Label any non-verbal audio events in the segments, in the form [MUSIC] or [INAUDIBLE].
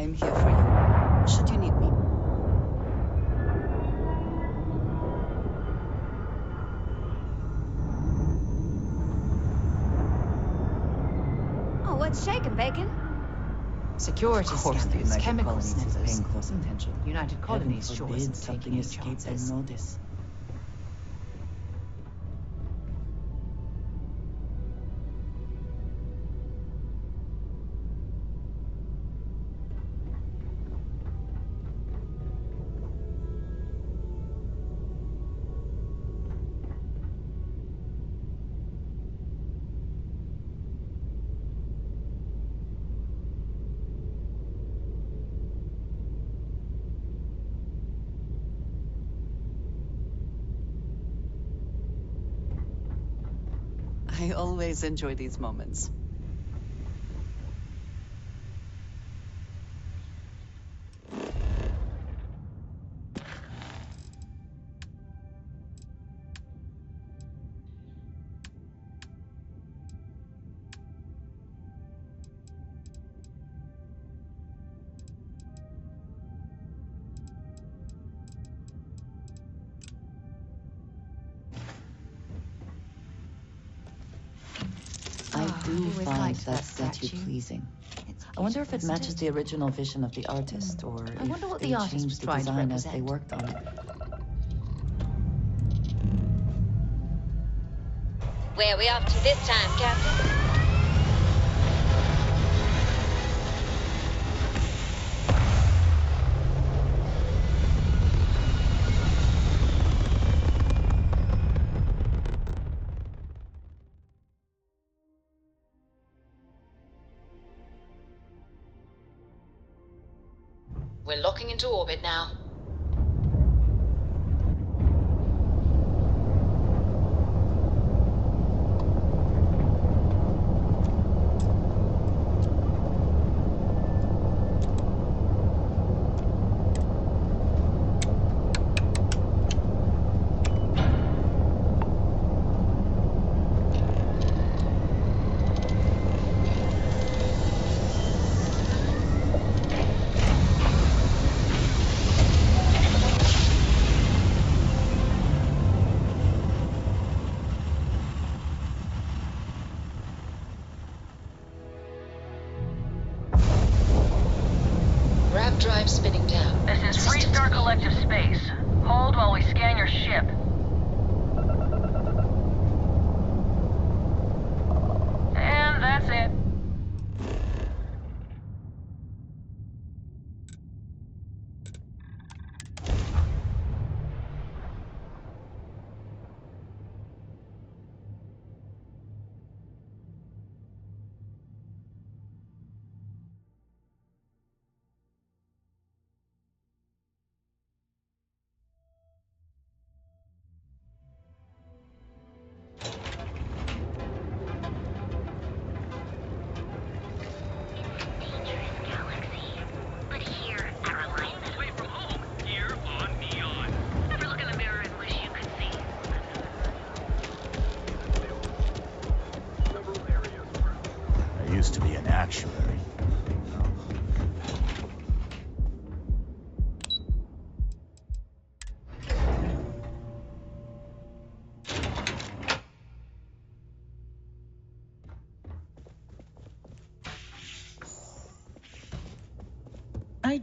I am here for you, should you need me. Oh, what's shaking, Bacon? Security Of course, the scanners, chemical Colonies sniffers. paying close attention. United Colonies Heaven sure forbid isn't something taking any escapes chances. I always enjoy these moments. Always find liked that that statue statue. pleasing. I wonder if it matches the original vision of the artist, hmm. or I if wonder what they the artist was changed the design as they worked on it. Where are we off to this time, Captain? Orbit now.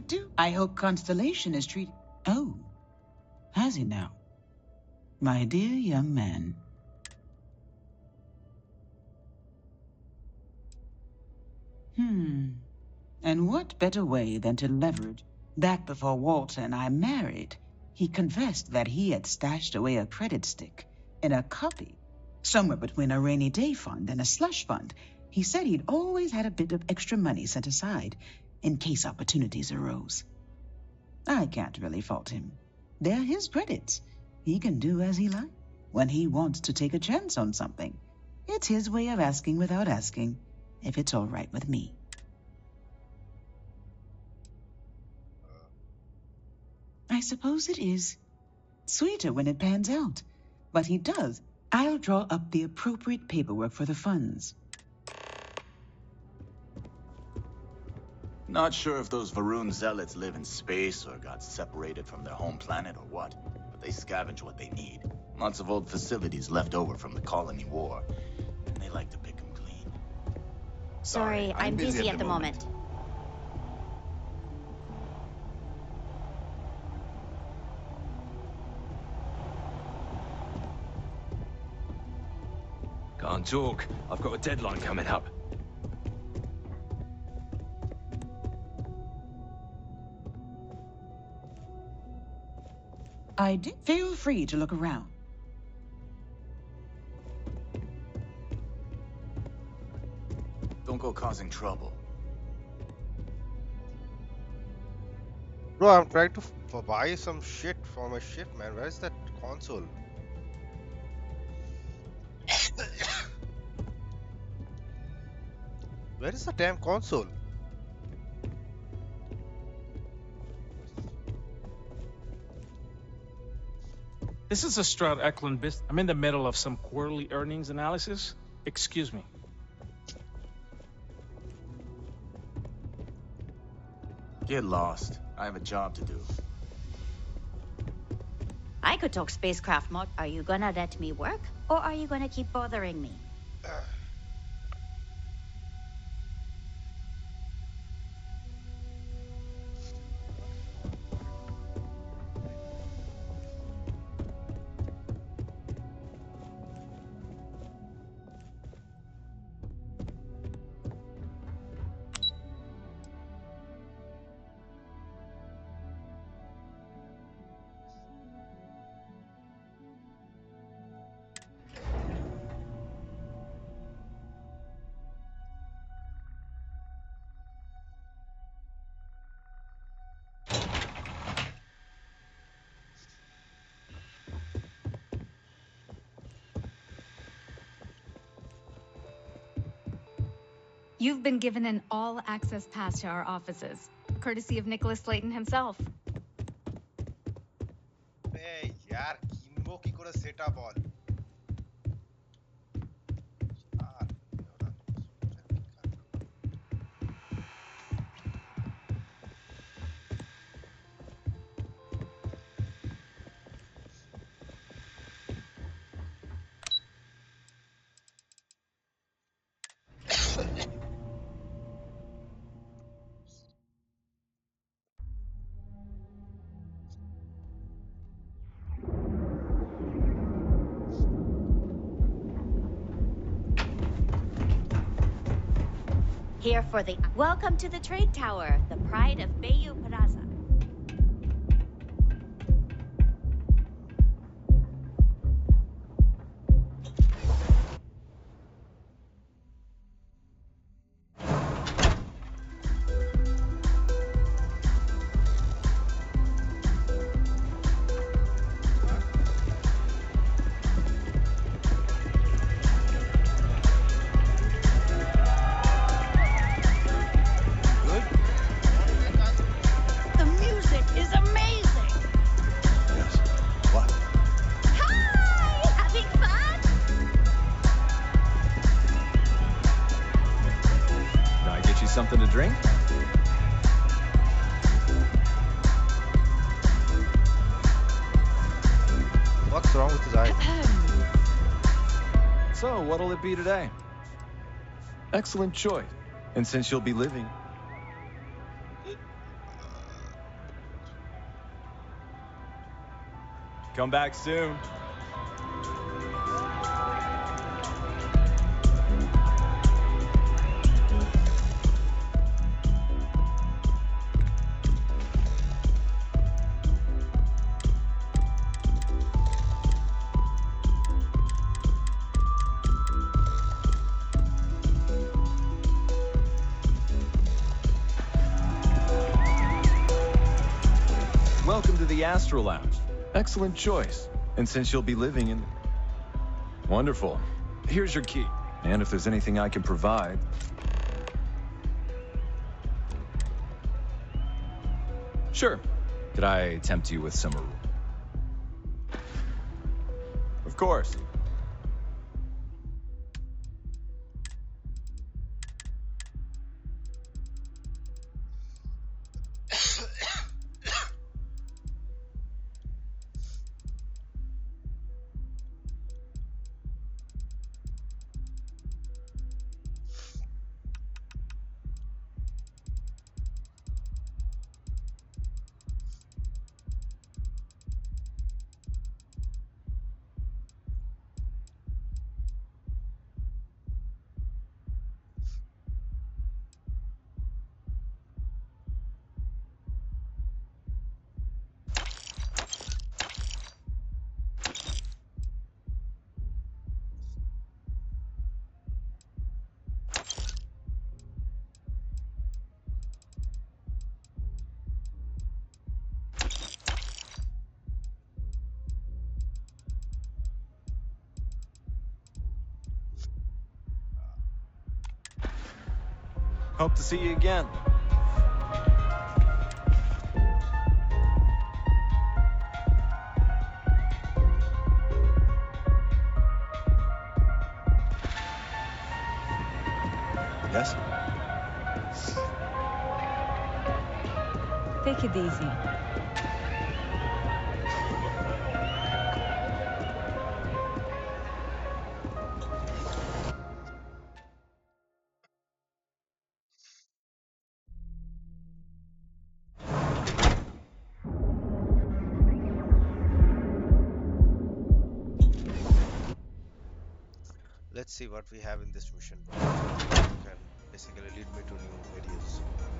Do. I hope Constellation is treating. Oh, has he now? My dear young man. Hmm. And what better way than to leverage? Back before Walter and I married, he confessed that he had stashed away a credit stick in a copy, somewhere between a rainy day fund and a slush fund. He said he'd always had a bit of extra money set aside in case opportunities arose. I can't really fault him. They're his credits. He can do as he likes when he wants to take a chance on something. It's his way of asking without asking, if it's all right with me. I suppose it is. Sweeter when it pans out. But he does. I'll draw up the appropriate paperwork for the funds. Not sure if those Va'ruun zealots live in space or got separated from their home planet or what, but they scavenge what they need. Lots of old facilities left over from the colony war, and they like to pick them clean. Sorry, I'm, busy, at the moment. Can't talk. I've got a deadline coming up. I. Feel free to look around. Don't go causing trouble. Bro, I'm trying to f- buy some shit for my ship, man. Where's that console? [COUGHS] Where is the damn console? This is a Stroud Eklund business. I'm in the middle of some quarterly earnings analysis. Excuse me. Get lost. I have a job to do. I could talk spacecraft mod. Are you gonna let me work? Or are you gonna keep bothering me? You've been given an all-access pass to our offices, courtesy of Nicholas Layton himself. Hey, Kimbo. Here for the welcome to the trade tower, the pride of Bayou it be today? Excellent choice. And since you'll be living. Come back soon. Excellent choice. And since you'll be living in. Wonderful. Here's your key. And if there's anything I can provide. Sure. Could I tempt you with some. Of course. Hope to see you again. Yes? Take it easy. What we have in this mission. Can basically lead me to new areas.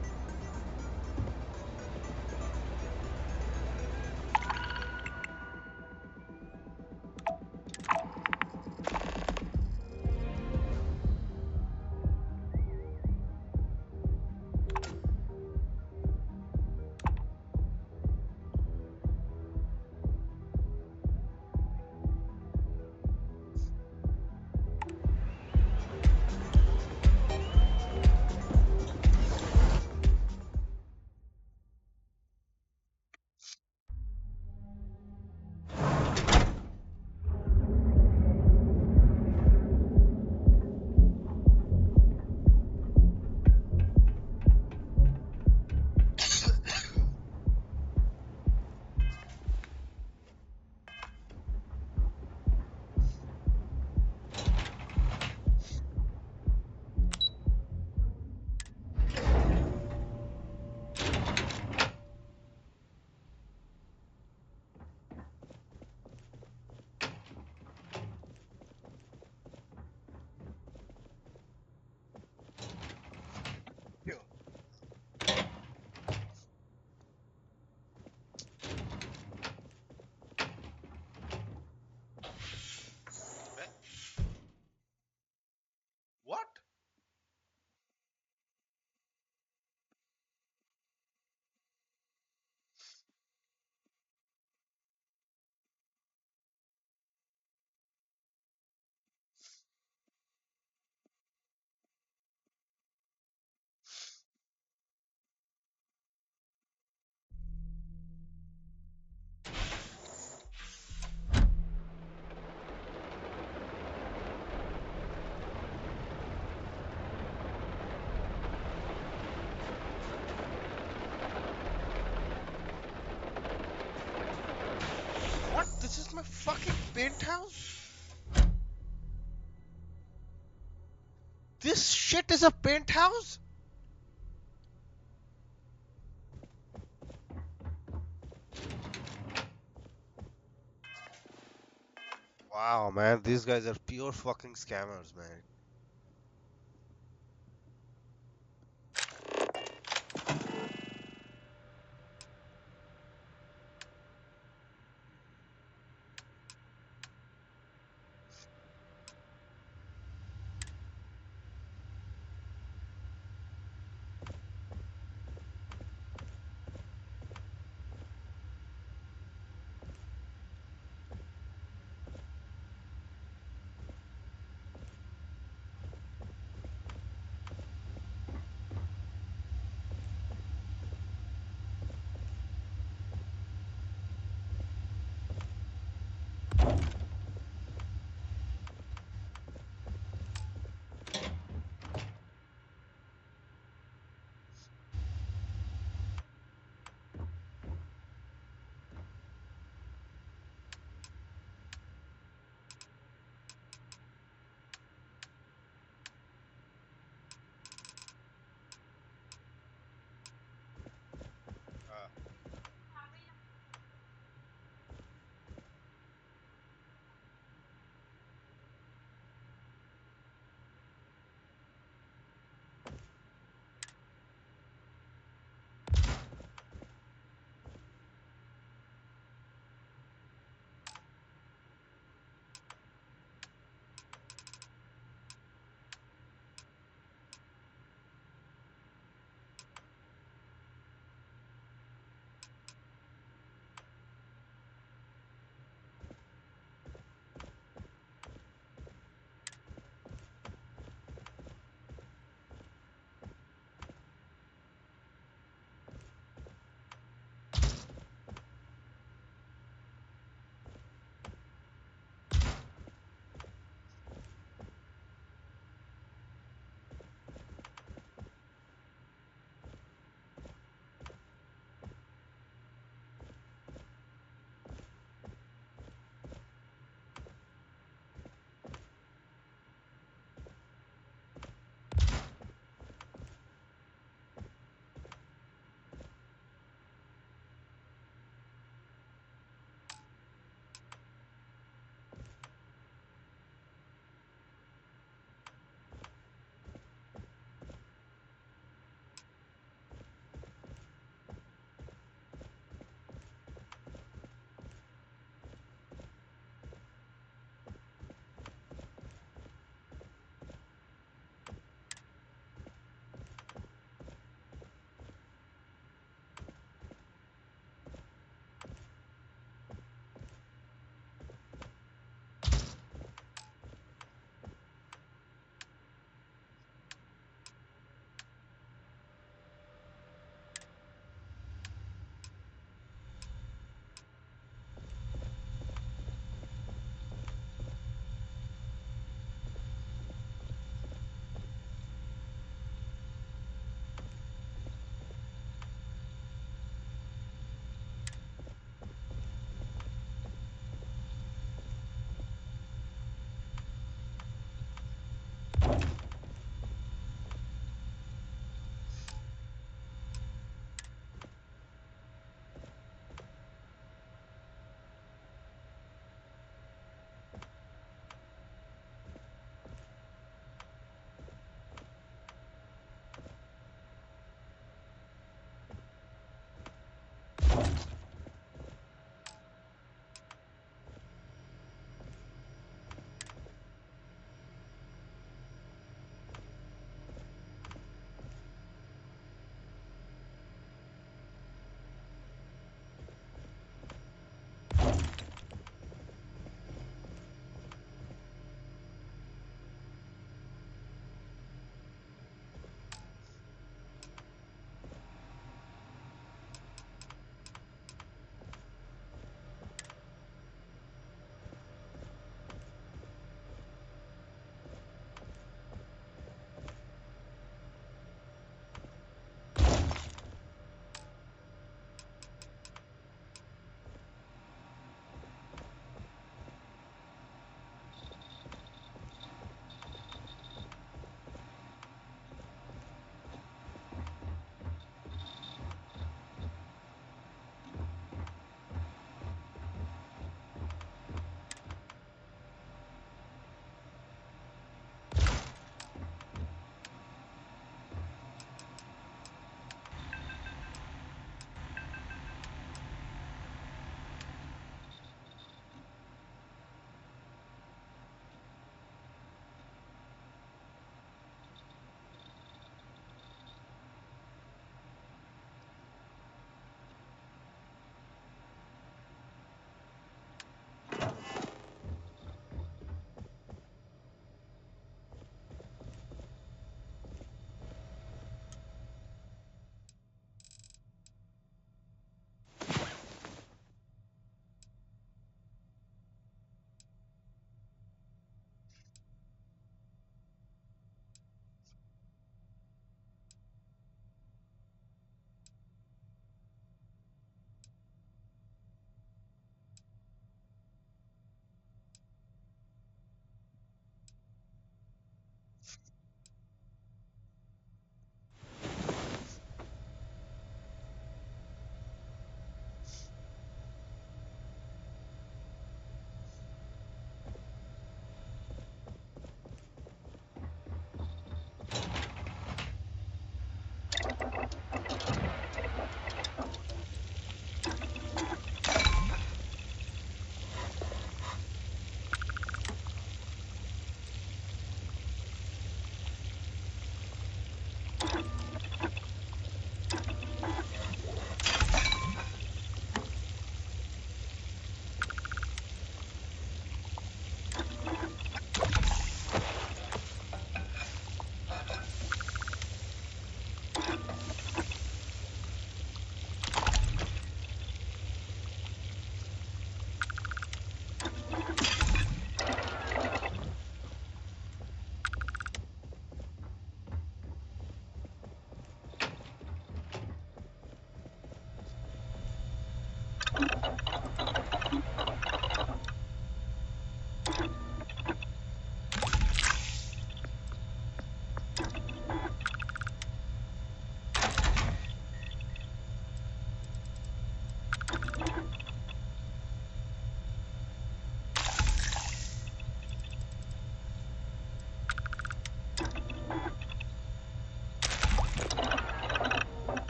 Fucking penthouse? This shit is a penthouse? Wow, man, these guys are pure fucking scammers, man.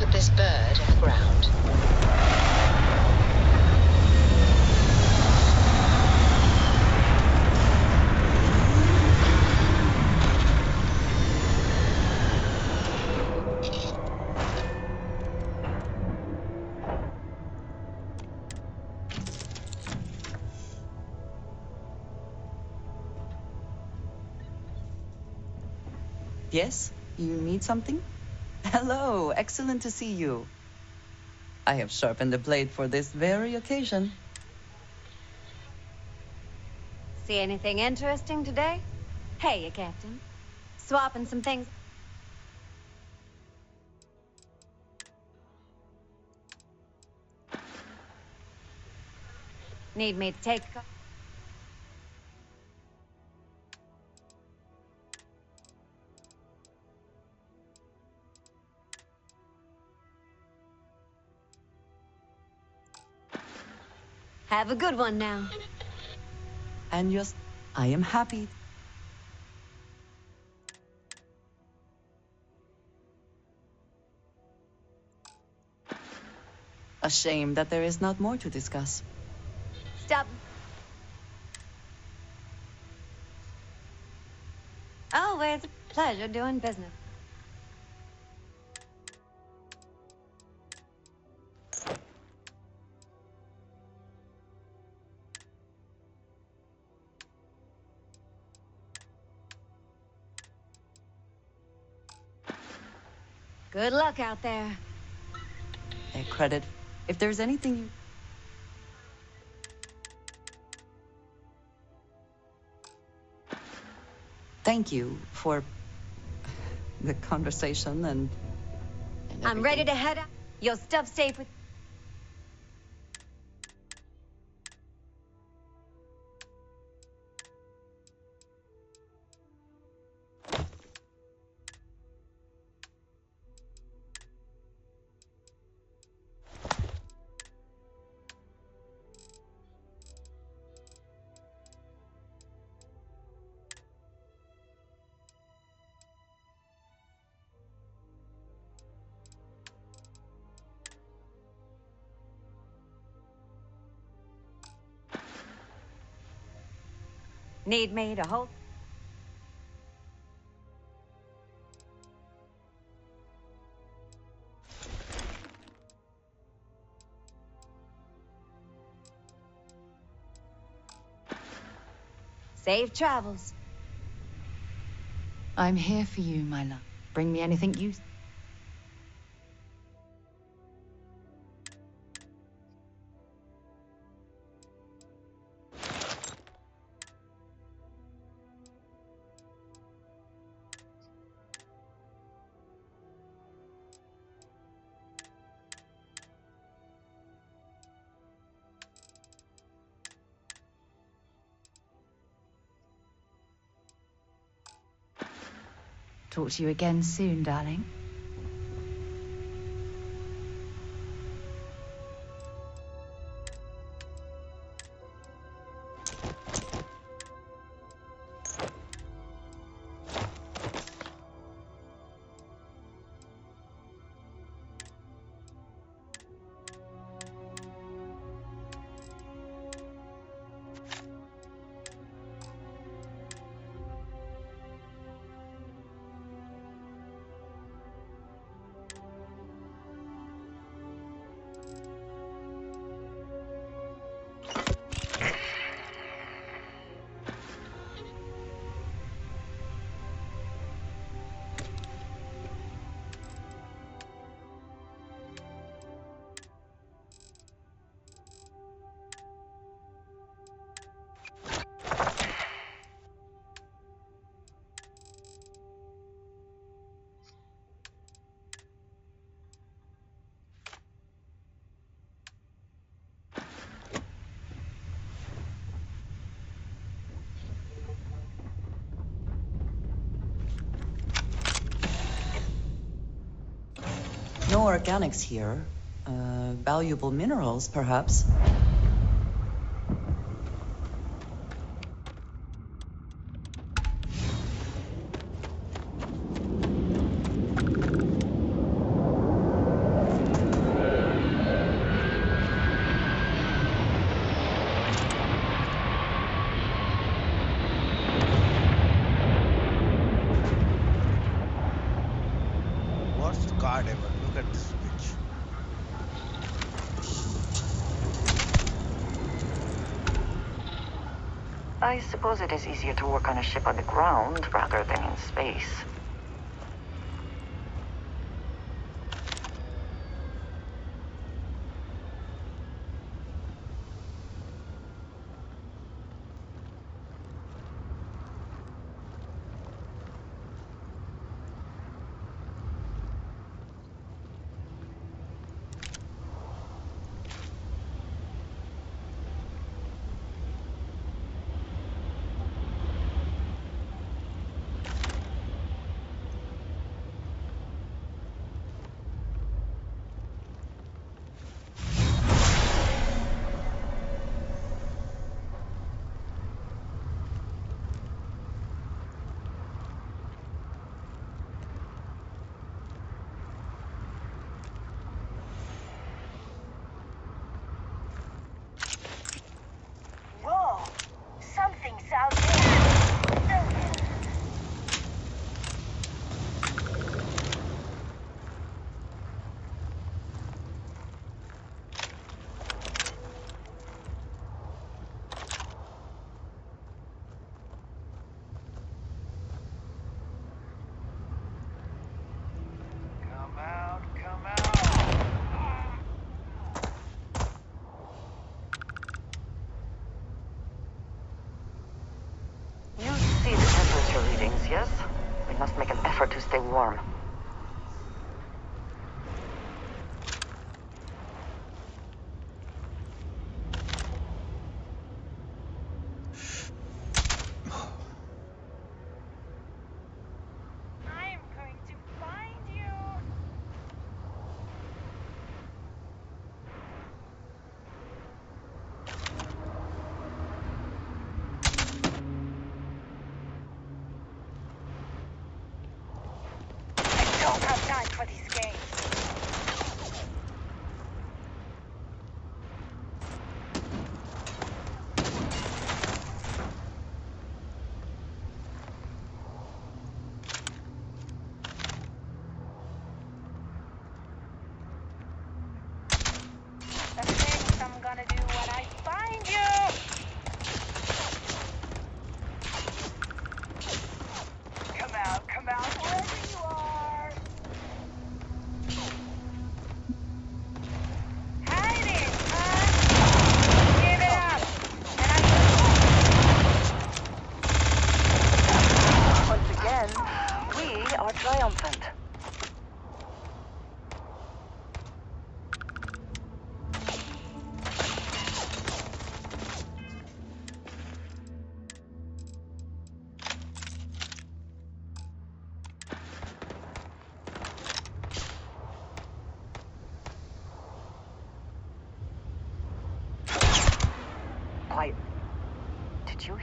Put this bird on the ground. Yes? You need something? Hello, excellent to see you. I have sharpened the blade for this very occasion. See anything interesting today? Hey, you Captain. Swapping some things. Need me to take Have a good one now. And just, I am happy. A shame that there is not more to discuss. Stop. Oh, Always a pleasure doing business. Good luck out there. A credit. If there's anything you. Thank you for the conversation and. and I'm ready to head out. Your stuff safe with. Need me to hold? Safe travels. I'm here for you, my love. Bring me anything you. Talk to you again soon, darling. Organics here. Uh, valuable minerals, perhaps. suppose it is easier to work on a ship on the ground rather than in space. must make an effort to stay warm.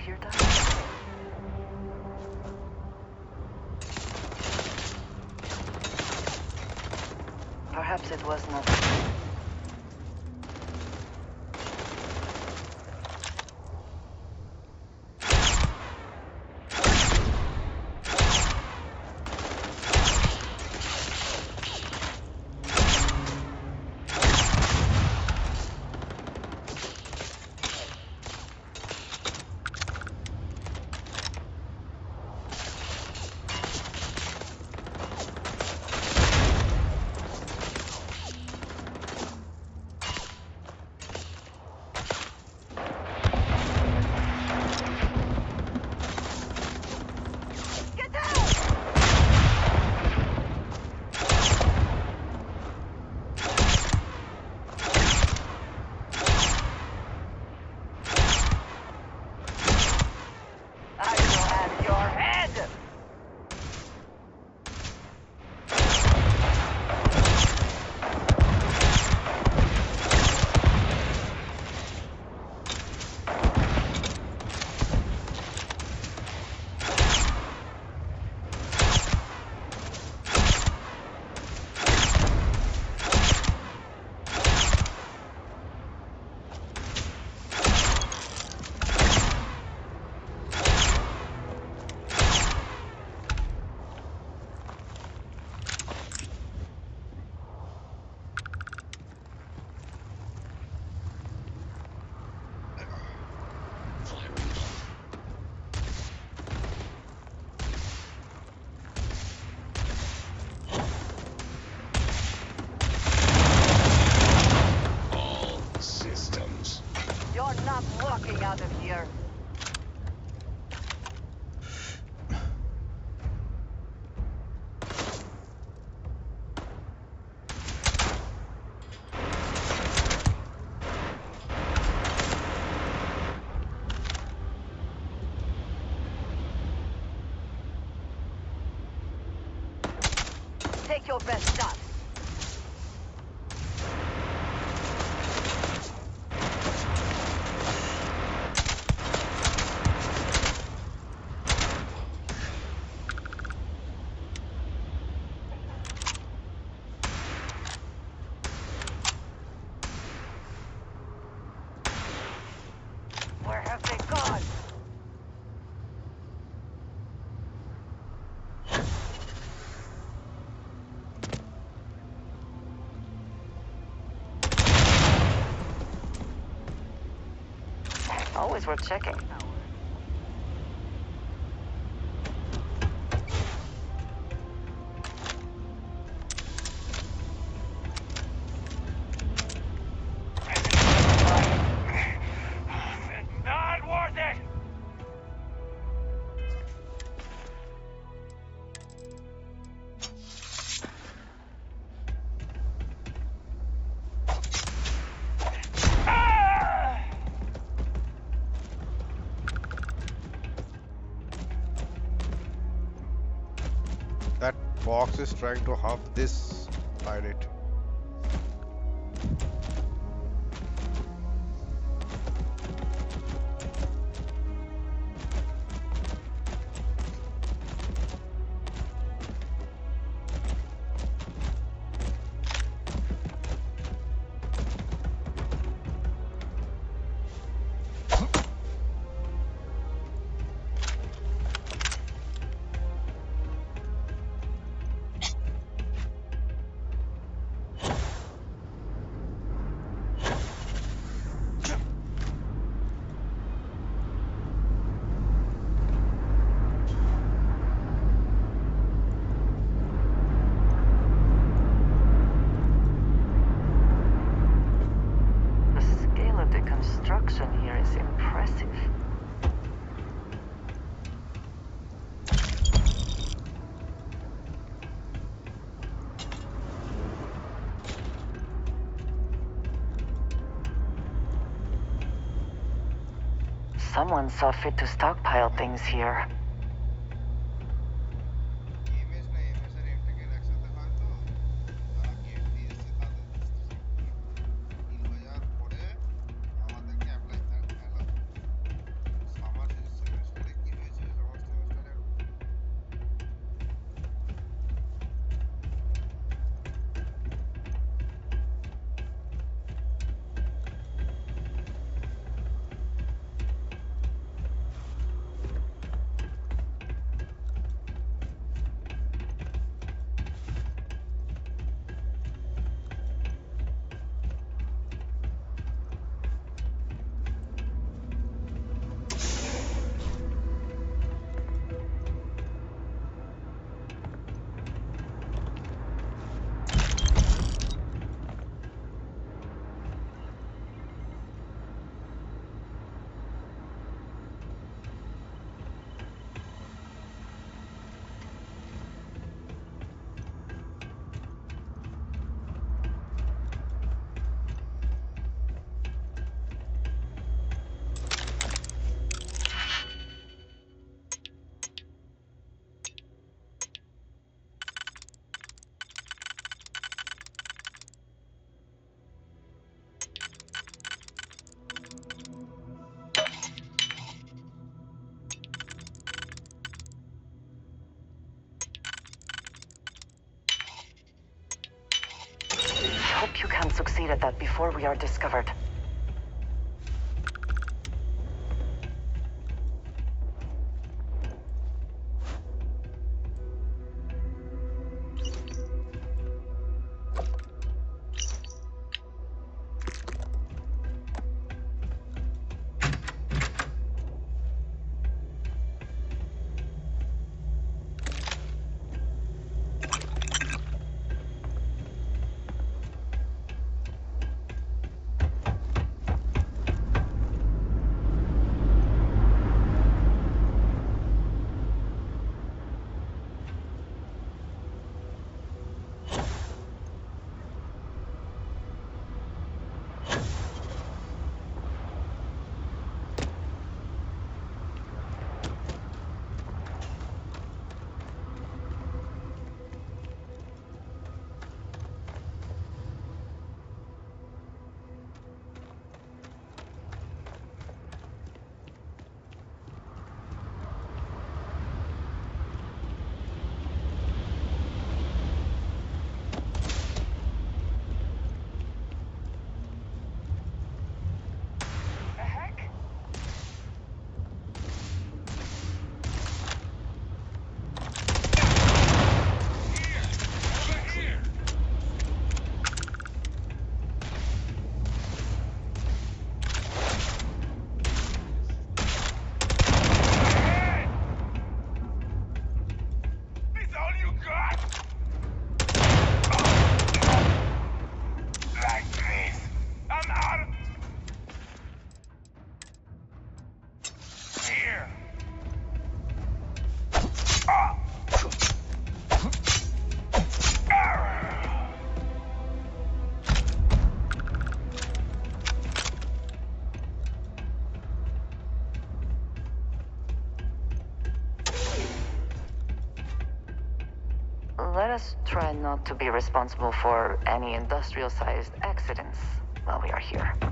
You're done. Your best shot. Where have they gone? Always worth checking. Is trying to hump this pirate. Someone saw fit to stockpile things here. Before we are discovered. Try not to be responsible for any industrial sized accidents while we are here.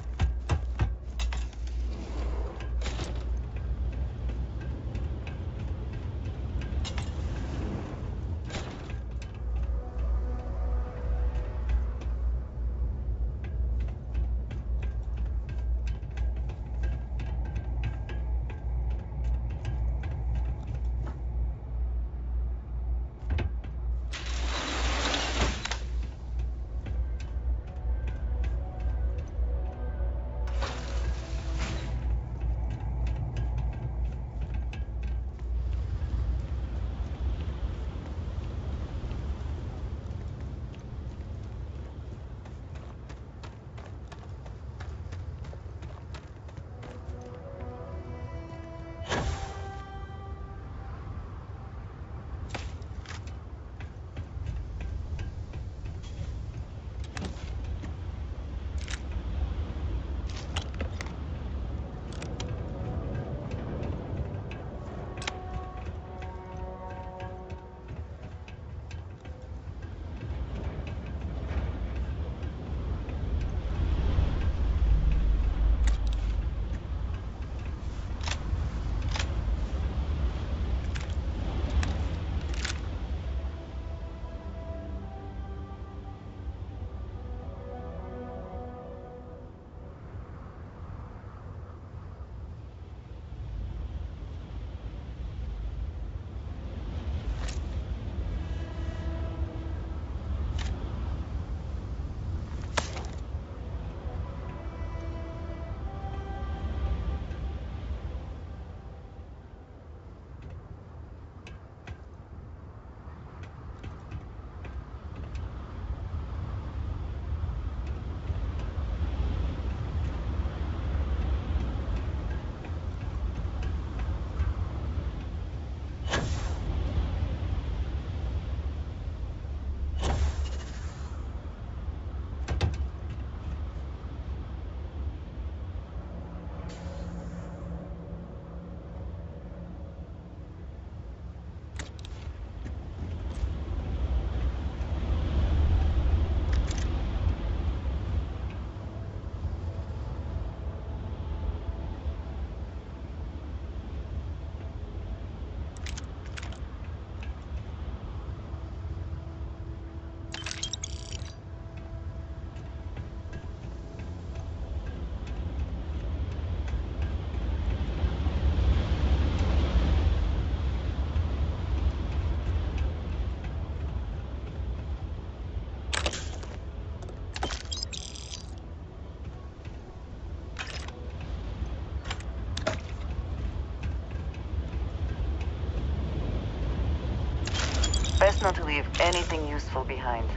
Anything useful behind.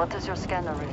What does your scanner reveal?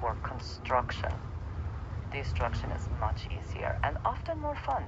For construction. Destruction is much easier and often more fun.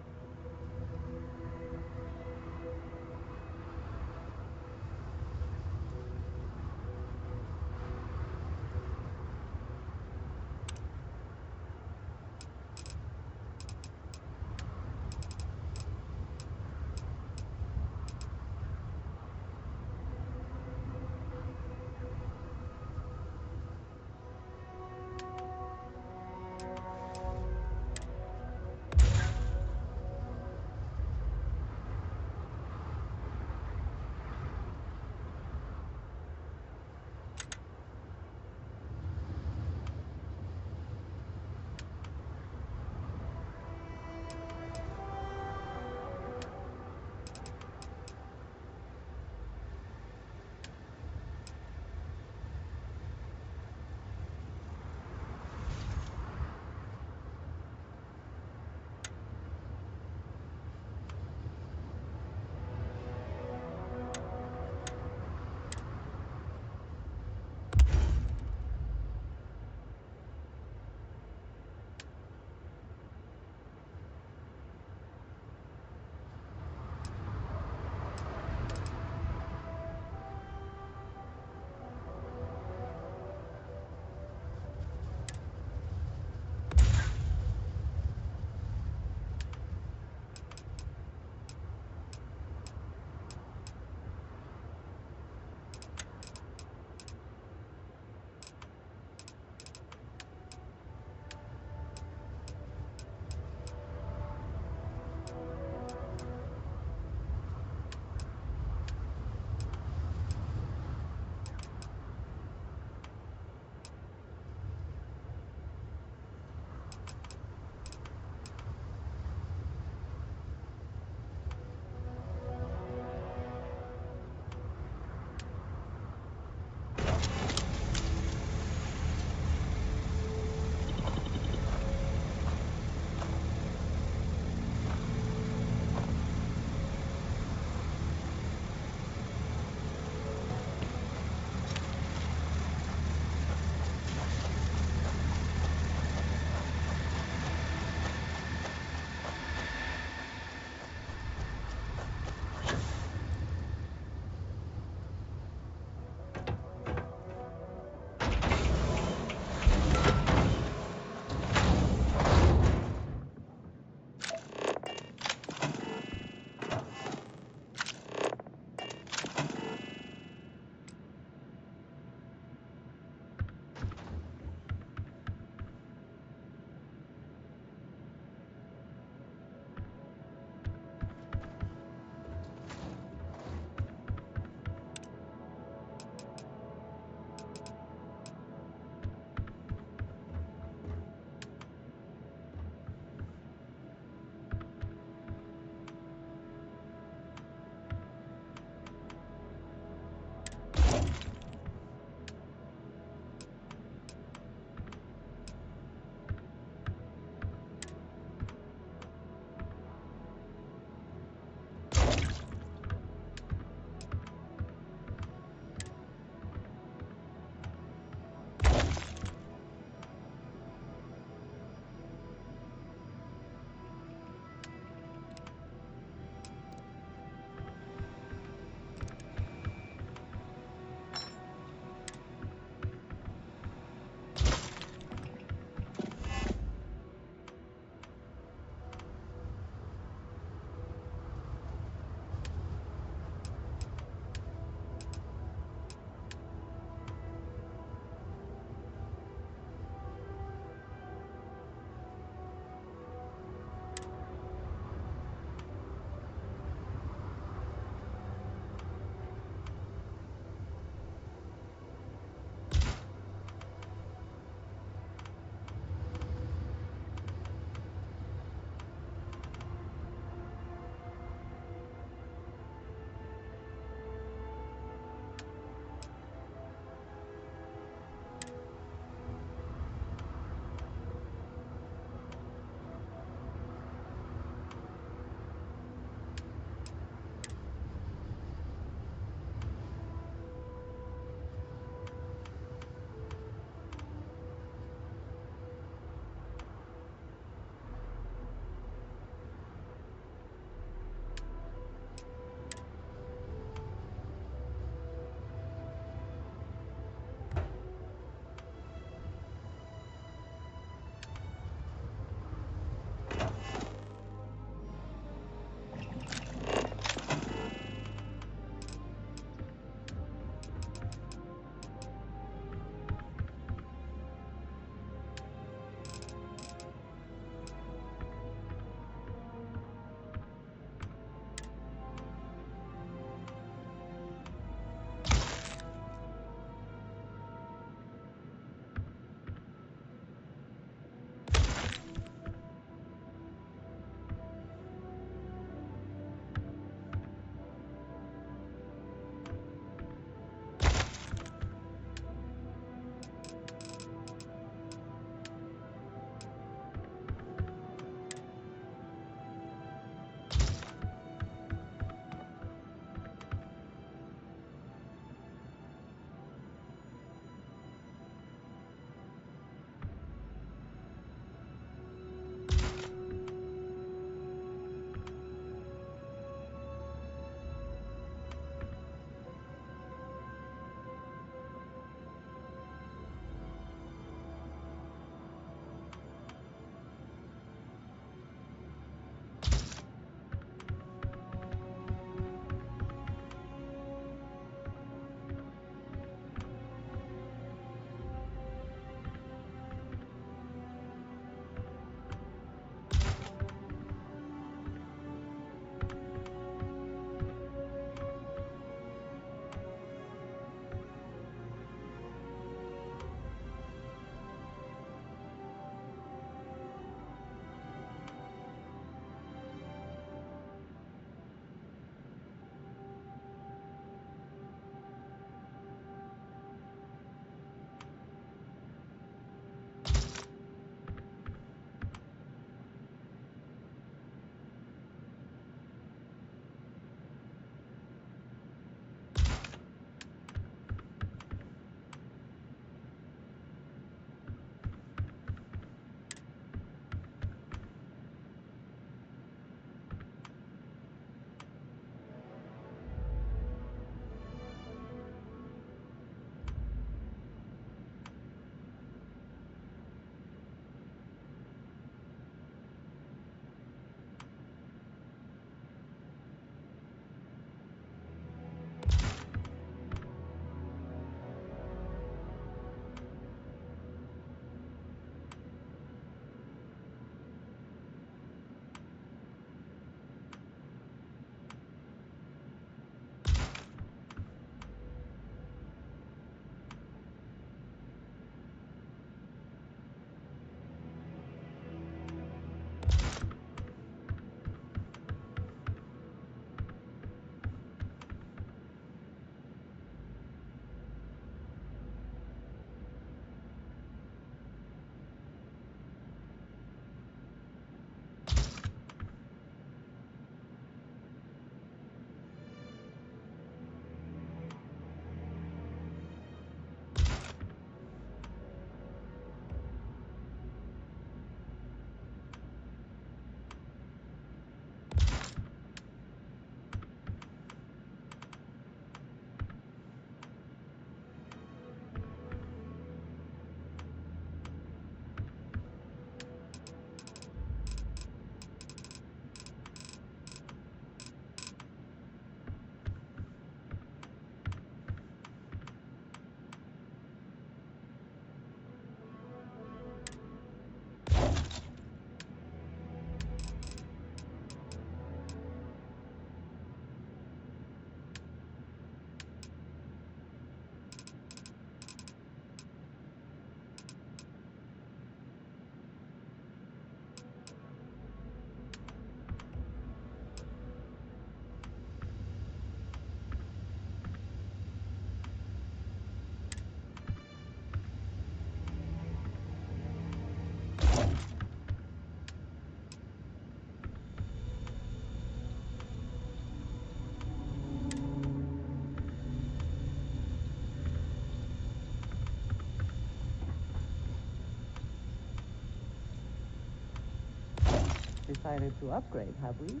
Decided to upgrade, have we?